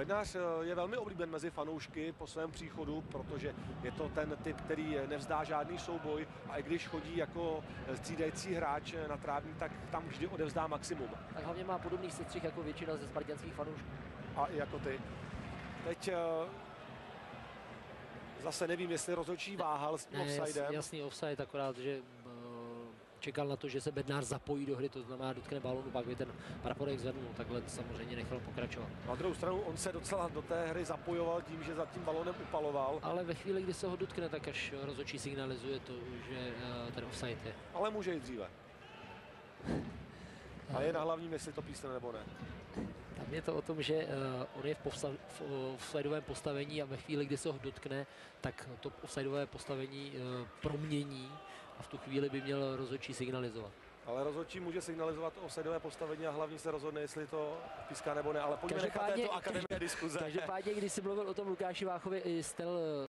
Bednář eh, je velmi oblíben mezi fanoušky po svém příchodu, protože je to ten typ, který nevzdá žádný souboj a i když chodí jako střídající hráč na trávník, tak tam vždy odevzdá maximum. Tak hlavně má podobný sestřih jako většina ze spartianských fanoušků. A i jako ty. Teď eh, zase nevím, jestli rozhodčí váhal s offsidem. jasný offside, akorát, že eh, čekal na to, že se Bednář zapojí do hry, to znamená dotkne balonu, pak by ten praporek zvednul, takhle samozřejmě nechal pokračovat. Na druhou stranu on se docela do té hry zapojoval tím, že za tím balonem upaloval, Ale ve chvíli, kdy se ho dotkne, tak až rozhodčí signalizuje to, že eh, ten offside je. ale může jít dříve. A je na hlavním, jestli to písne nebo ne. Tam je to o tom, že uh, on je v, povsta- v uh, offsideovém postavení a ve chvíli, kdy se ho dotkne, tak to offsideové postavení uh, promění a v tu chvíli by měl rozhodčí signalizovat. Ale rozhodčí může signalizovat offsideové postavení a hlavní se rozhodne, jestli to píská nebo ne. Ale pojďme nechat této akademie diskuze. Každopádně, když jsi mluvil o tom Lukáši Váchovi, i styl